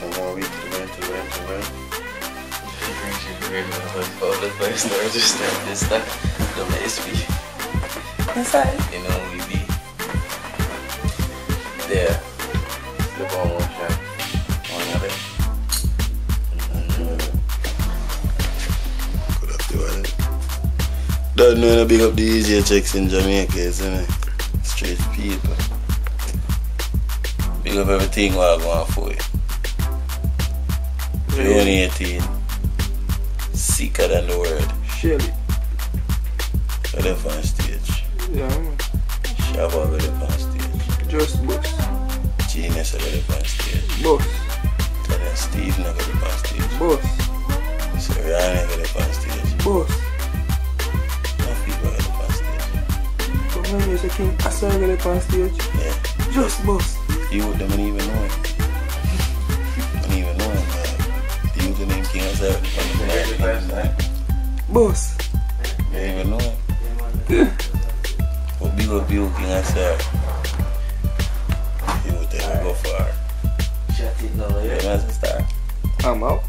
influencer, man. Let's play stars just start this stuff. The SP. Inside. You know we be there. Slip on one shot. One other. Could have to it. Don't know no big up the easier checks in Jamaica, isn't it? Straight people. Big up everything while I'm going for you. You're 18, sicker than the world. Shelly. There on stage. Yeah, man. Shabba there on stage. Just boss. Genius there on stage. Boss. Tell them Steve no go there on stage. Boss. So Rihanna there on stage. Boss. Enough people there on stage. But when you say King Asar get up on stage, Yeah. just boss. You would don't even know it. Name King Asar. Boss. Don't even know it. But big up you, King Asar. You would ever go far. Shut it now, Yeah, yeah. man, it's. I'm out.